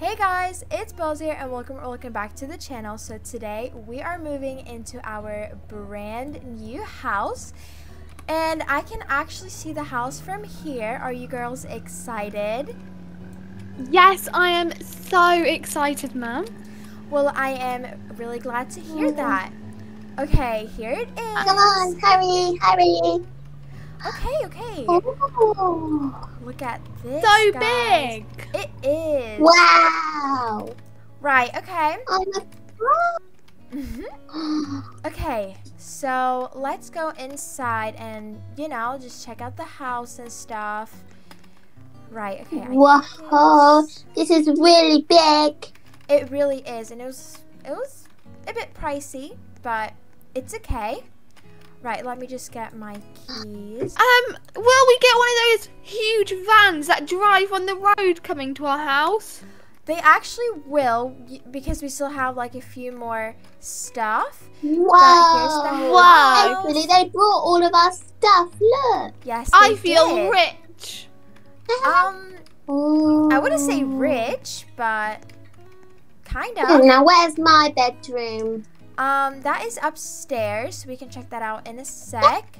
Hey guys, it's Bellza here and welcome or welcome back to the channel. So today we are moving into our brand new house and I can actually see the house from here. Are you girls excited? Yes, I am so excited, Mum. Well, I am really glad to hear mm. that. Okay, here it is. Come on, hurry, hurry. Okay, okay. Oh, Look at this. So guys. big. It is. wow. Right, okay. I'm a Mhm. Okay, so let's go inside and, you know, just check out the house and stuff. Right, okay. I Whoa, this is really big. It really is, and it was, it was a bit pricey, but it's okay. Right, let me just get my keys. Um, will we get one of those huge vans that drive on the road coming to our house? They actually will, because we still have like a few more stuff. Wow. Wow. Actually, they brought all of our stuff. Look. Yes, I feel did. rich. Um, Ooh. I wouldn't say rich, but kind of. Now, where's my bedroom? Um, that is upstairs. We can check that out in a sec.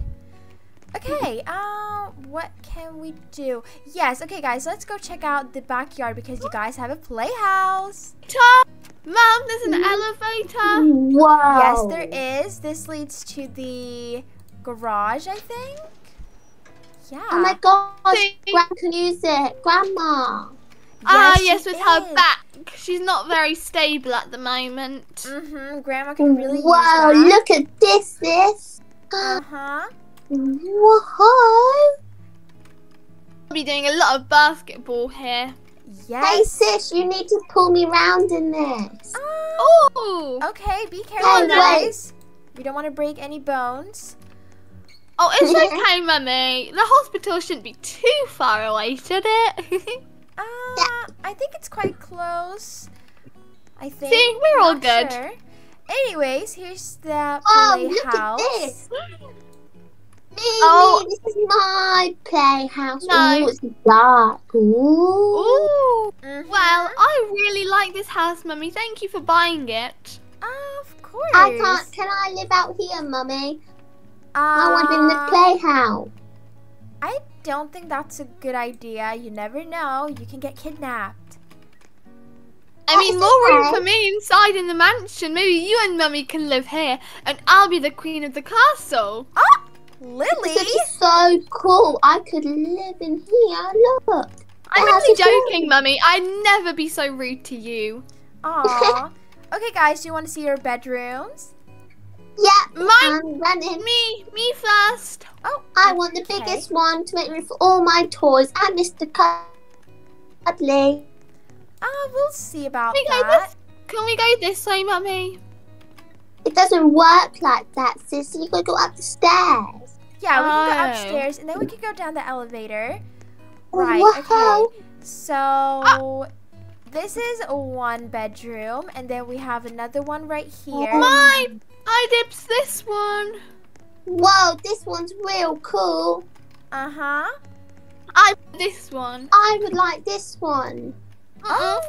Okay, uh, what can we do? Yes, okay, guys, let's go check out the backyard because you guys have a playhouse. Top. Mum, there's an Mm-hmm. elevator. Wow. Yes, there is. This leads to the garage, I think. Yeah. Oh my gosh, See? Grandma can use it. Grandma. Ah, she yes, with her back. She's not very stable at the moment. Mm-hmm. Grandma can really wow, use that. look at this, this. Uh-huh. Whoa. I'll be doing a lot of basketball here. Hey sis, you need to pull me round in this. Um, Oh. okay, be careful, Hey, wait. guys. We don't want to break any bones. Oh, it's okay, Mummy. The hospital shouldn't be too far away, should it? Uh, I think it's quite close. I think. See, we're all good. sure. Anyways, here's the Oh, look playhouse. at this. Me, Oh. me, this is my playhouse. No. Ooh, it's dark. Ooh. Ooh. Mhm. Well, I really like this house, Mummy. Thank you for buying it. of course. I can't. Can I live out here, mummy? I want in the Uh, playhouse. I don't think that's a good idea. You never know. You can get kidnapped. I mean, more room for me inside in the mansion. Maybe you and Mummy can live here, and I'll be the queen of the castle. Oh, Lily. This is so cool. I could live in here. Look. I'm How's only joking, Mummy. I'd never be so rude to you. Aw. okay, guys. Do you want to see your bedrooms? Yeah, Mine, I'm running. me, me first. Oh, I want the biggest one to make room for all my toys and Mr. Cuddly. Uh, we'll see about Can we go that. this? Can we go this way, Mummy? It doesn't work like that, sis. You gotta go up the stairs. Yeah, we can go Oh. upstairs and then we can go down the elevator. Oh, Right, wow. okay. So this is one bedroom and then we have another one right here. Mine. I dips this one. Whoa, this one's real cool. Uh-huh. I this one. I would like this one. Oh.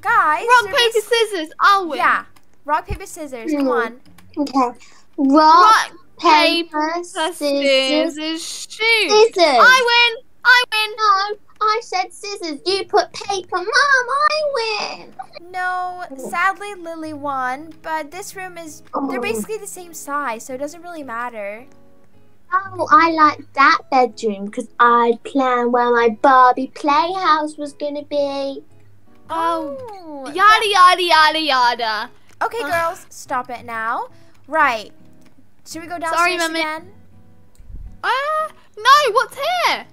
Guys. Rock paper is- scissors. I'll win. Yeah. Rock, paper, scissors. Come Hmm. on. Okay. Rock, Rock paper, paper scissors, scissors shoot. scissors. I win. I win. No, I said scissors. You put paper. Mom, I win. No, sadly Lily won, but this room is they're Oh. basically the same size, so it doesn't really matter. Oh, I like that bedroom because I planned where my Barbie playhouse was gonna be. Oh. that- Yada yada yada yada. Okay, Ugh. girls, stop it now. Right. Should we go downstairs Sorry, again? Ah, no. What's here?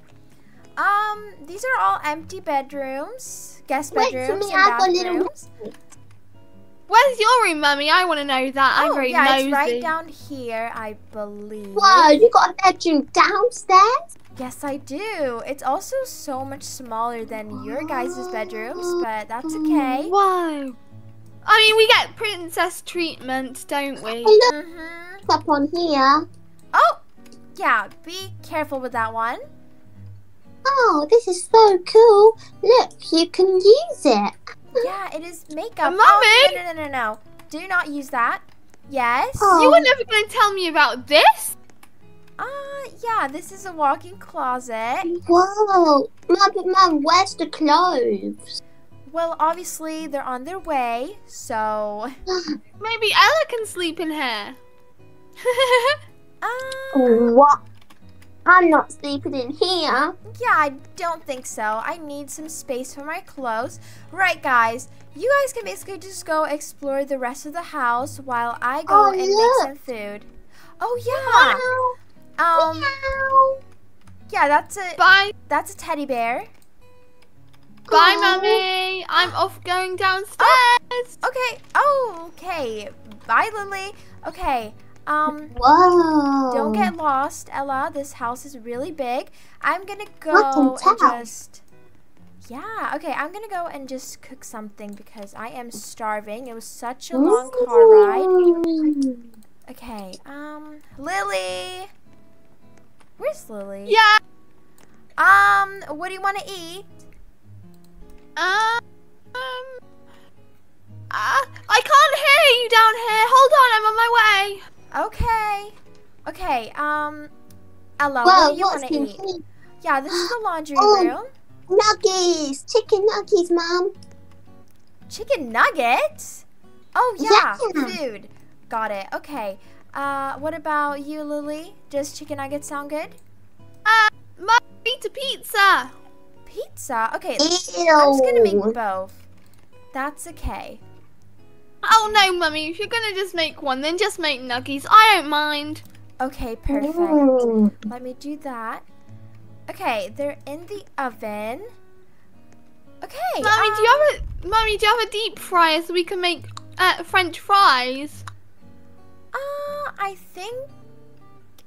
Um, these are all empty bedrooms, guest Wait bedrooms, and I've got a bathrooms. Where's your room, Mummy? I want to know that. I'm oh, very yeah, nosy. it's right down here, I believe. Whoa, you got a bedroom downstairs? Yes, I do. It's also so much smaller than your guys' bedrooms, but that's okay. Whoa. I mean, we get princess treatment, don't we? Hey, look Mm-hmm. up on here. Oh, yeah. Be careful with that one. Oh, this is so cool. Look, you can use it. Yeah, it is makeup. Mommy! Oh, no, no, no, no, no. Do not use that. Yes. Oh. You were never going to tell me about this. Uh, yeah, this is a walk-in closet. Whoa. Mum, but Mum, where's the clothes? Well, obviously, they're on their way, so... Maybe Ella can sleep in here. Uh, What? I'm not sleeping in here. yeah, I don't think so. I need some space for my clothes. Right, guys, you guys can basically just go explore the rest of the house while I go Oh, and look. make some food. Oh, yeah. Um, Meow. yeah, that's a, Bye. that's a teddy bear. Bye, Oh. Mummy. I'm off going downstairs. Okay. Oh, okay. Bye, Lily. Okay. Um, Whoa. don't get lost, Ella. This house is really big. I'm gonna go can and tell. just. Yeah. Okay. I'm gonna go and just cook something because I am starving. It was such a long car ride. Okay. Um, Lily. Where's Lily? Yeah. Um, what do you want to eat? Um. Uh, I can't hear you down here. Hold on, I'm on my way. Okay. Okay. Um, Ella, Whoa, what do you want to eat? here? Yeah, this is the laundry Oh. room. Nuggets! Chicken nuggets, Mom. Chicken nuggets? Oh yeah, Yeah. food. Got it. Okay. Uh, what about you, Lily? Does chicken nuggets sound good? Uh, Mum, eat a pizza. Pizza. Okay, Ew. I'm just gonna make both. That's okay. Oh no, Mummy. If you're gonna just make one, then just make nuggies. I don't mind. Okay, perfect. Mm. Let me do that. Okay, they're in the oven. Okay. Mummy, do you um, have a Mummy? Do you have a deep fryer so we can make uh, French fries? Uh, I think.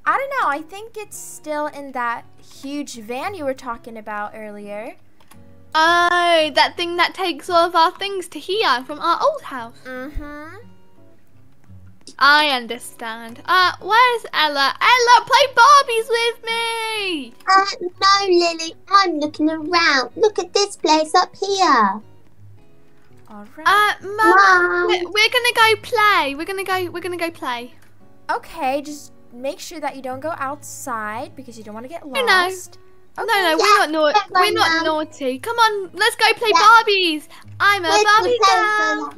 I don't know. I think it's still in that huge van you were talking about earlier. Oh, that thing that takes all of our things to here from our old house. Mm-hmm. I understand. Uh, where's Ella? Ella, play Barbies with me! Uh, no, Lily. I'm looking around. Look at this place up here. All right. Uh, Mum, we're, we're gonna go play. We're gonna go, we're gonna go play. okay, just make sure that you don't go outside because you don't want to get no. lost. No, no, we're not naughty. We're not naughty. Come on, let's go play. Barbies. I'm a Barbie girl.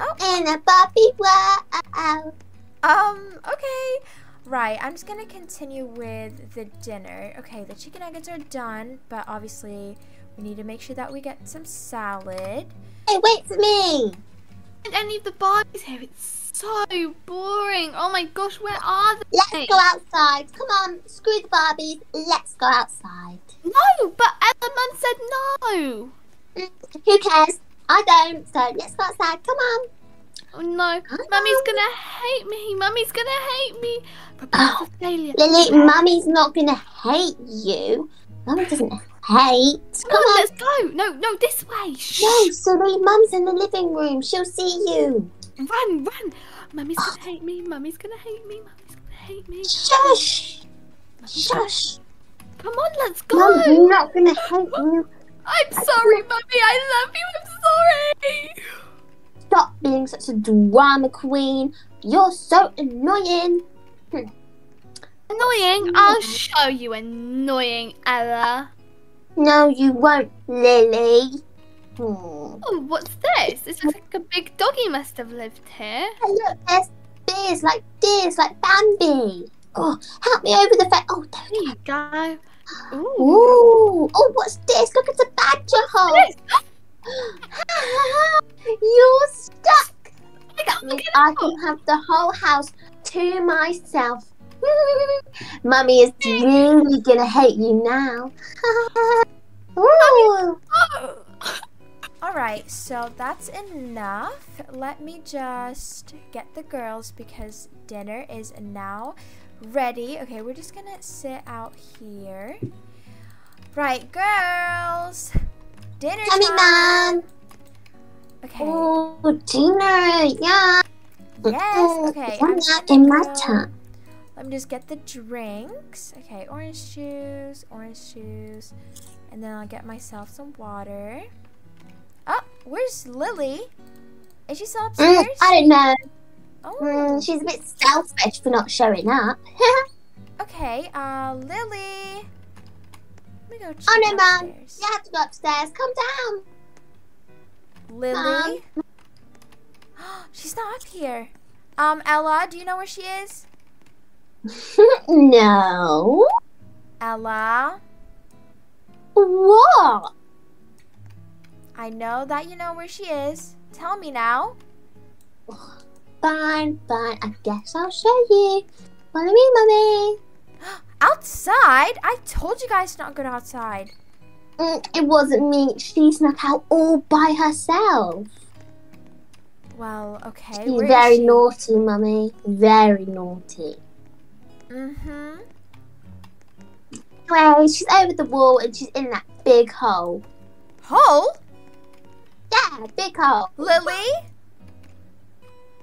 Oh. In a Barbie world. Um, okay. Right, I'm just gonna continue with the dinner. Okay, the chicken nuggets are done, but obviously we need to make sure that we get some salad. Hey, wait for me. And any of the Barbies here, it's so boring. Oh my gosh, where are they? Let's go outside. Come on, screw the Barbies. Let's go outside. No, but Ella Mum said no. Mm, Who cares? I don't. So let's go outside. Come on. Oh no, Mummy's gonna hate me. Mummy's gonna hate me. Prepare failure. Lily, Mummy's not gonna hate you. Mummy doesn't hate. Come Come on, on. let's go. No, no, this way. Shh. No, silly. Mum's in the living room. She'll see you. Run, run. Mummy's gonna ah. hate me. Mummy's gonna hate me. Mummy's gonna hate me. Shush. Mummy's gonna- Shush. Come on, let's go. Mum's not gonna hate you. I'm sorry, Mummy. I love you. I'm sorry. Stop being such a drama queen. You're so annoying. Annoying. Hmm. I'll show you annoying, Ella. No, you won't, Lily. Oh, what's this? This looks like a big doggy must have lived here. Hey, look, there's bears like deers, like Bambi. Oh, help me over the fence. Oh, there There you go. Ooh. Ooh. Oh, what's this? Look, it's a badger hole. You're stuck. I I can have the whole house to myself. Mummy is really gonna hate you now. Ooh. Oh. All right, so that's enough. Let me just get the girls because dinner is now ready. Okay, we're just gonna sit out here. Right, girls. Dinner Tummy time. man. Okay. Oh, dinner. Yeah. Yes. Okay. I'm not in my time. Let me just get the drinks. Okay, orange juice, orange juice. And then I'll get myself some water. Oh, where's Lily? Is she still Mm, upstairs? I don't know. oh, Mm, she's a bit selfish for not showing up. okay. Uh, Lily. Let me go check oh no, upstairs. You have to go upstairs. Come down. Lily? Mom. She's not up here. Um, Ella, do you know where she is? no. Ella, What? I know that you know where she is. Tell me now. Fine, fine. I guess I'll show you. Follow me, Mummy. Outside? I told you guys to not go outside. Mm, it wasn't me. She snuck out all by herself. Well, okay. She's very she? naughty, Mummy. Very naughty. Mm-hmm. Anyway, she's over the wall and she's in that big hole. Hole? Yeah, big hole. Lily?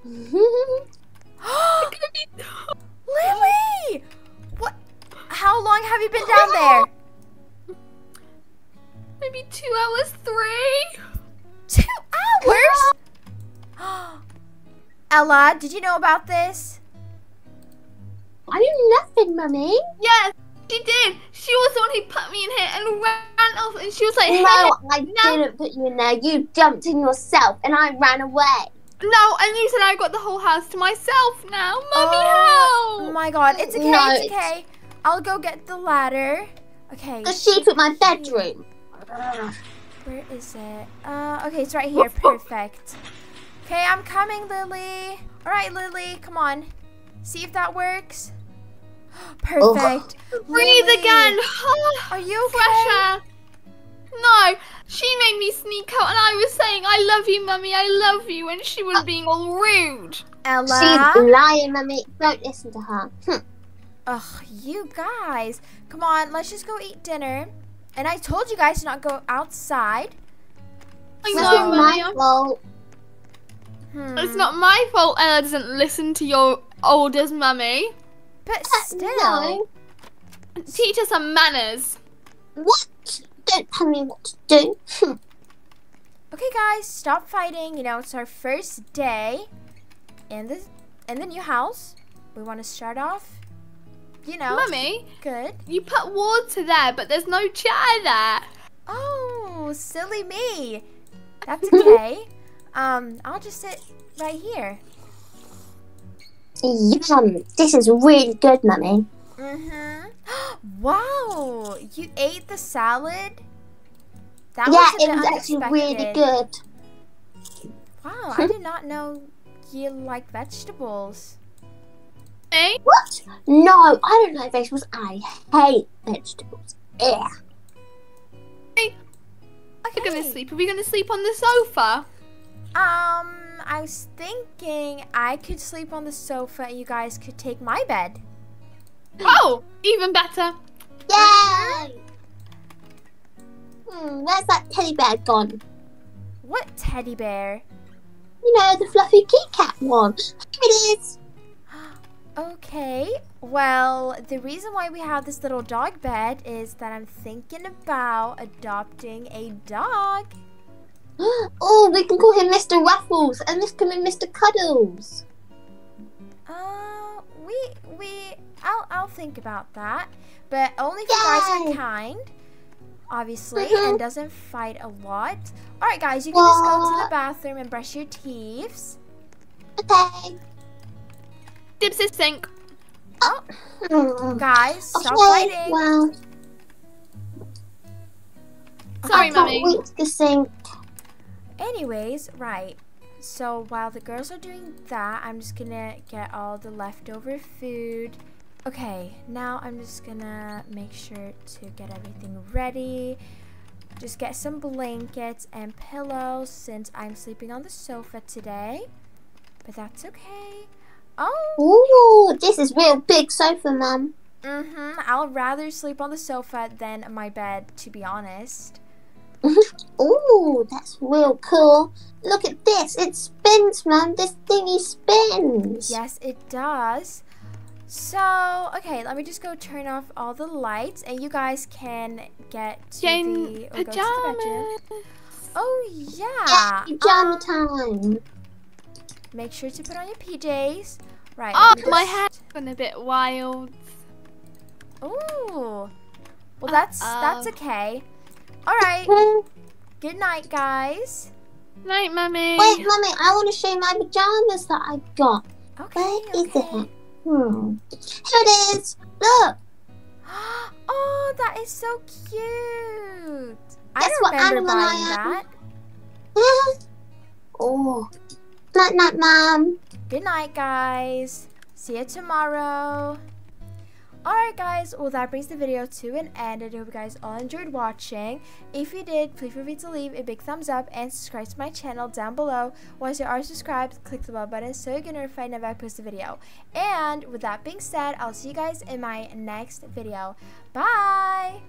Mhm. Oh! Lily! What? How long have you been down there? Maybe two hours, three. Two hours? Ella, did you know about this? I knew nothing, Mummy. Yes, she did. She was the one who put me in here and ran off, and she was like, No, I No. didn't put you in there. You jumped in yourself and I ran away. No, and you said I got the whole house to myself now. Mummy, Oh help! my god, it's okay, No, it's it's- okay. I'll go get the ladder. Okay. Because she took my bedroom. Where is it? Uh, okay, it's right here. Perfect. Okay, I'm coming, Lily. All right, Lily, come on. See if that works. Perfect. Breathe Lily, again. Are you okay? Fresher. No, she made me sneak out, and I was saying, "I love you, mummy. I love you," and she was being all rude. Ella. She's lying, Mummy. Don't listen to her. Hm. Ugh, you guys. Come on, let's just go eat dinner. And I told you guys to not go outside. I This know, is my fault. Hmm. It's not my fault Ella doesn't listen to your oldest mummy. But still. No. Teach her some manners. What? Don't tell me what to do. Hm. Okay, guys, stop fighting. You know, it's our first day in the in the new house. We want to start off, you know, Mummy, good. you put water there, but there's no chair there. Oh, silly me. That's okay. um, I'll just sit right here. Yum. This is really good, Mummy. Mhm. wow, you ate the salad. That yeah, was it bit was actually really good. Wow, I did not know you like vegetables. Eh? What? No, I don't like vegetables. I hate vegetables. Yeah. We're gonna sleep. Are we gonna sleep on the sofa? Um, I was thinking I could sleep on the sofa and you guys could take my bed. Oh, even better. Yay! Hmm, where's that teddy bear gone? What teddy bear? You know, the fluffy kitty cat one. Here It is. Okay, well, the reason why we have this little dog bed is that I'm thinking about adopting a dog. Oh, we can call him Mr. Ruffles, and this can be Mr. Cuddles. Uh, we, we, I'll, I'll think about that. But only if you guys are kind, obviously, Mhm. and doesn't fight a lot. Alright, guys, you can just go to the bathroom and brush your teeth. Okay. Dibs is sink. Hmm. Guys, stop Okay, fighting. well, Sorry, I can't mummy. wait to sing. Anyways, right. So while the girls are doing that, I'm just gonna get all the leftover food. Okay, now I'm just gonna make sure to get everything ready. Just get some blankets and pillows since I'm sleeping on the sofa today. But that's okay. Oh, Ooh, this is real big sofa, Mum. mm-hmm. I'll rather sleep on the sofa than my bed, to be honest. Ooh, that's real cool. Look at this. It spins, Mum. This thingy spins. Yes, it does. So, okay, let me just go turn off all the lights and you guys can get to Get in the, or go to the pajamas. Oh, yeah. Pajama Um, time. make sure to put on your PJs. Right. Oh, let my just- hair's gone a bit wild. Ooh. Well, that's that's Uh-oh. okay. All right. Good night, guys. Night, mommy. Wait, mommy. I want to show you my pajamas that I got. Okay. Where is okay. it? Hmm. Here it is. Look. Oh, that is so cute. I Guess what remember animal I buying am? that. oh. Night, night, mom. Good night, guys. See you tomorrow. Alright guys, well that brings the video to an end. I hope you guys all enjoyed watching. If you did, please feel free to leave a big thumbs up and subscribe to my channel down below. Once you are subscribed, click the bell button so you get notified whenever I post a video. And with that being said, I'll see you guys in my next video. Bye!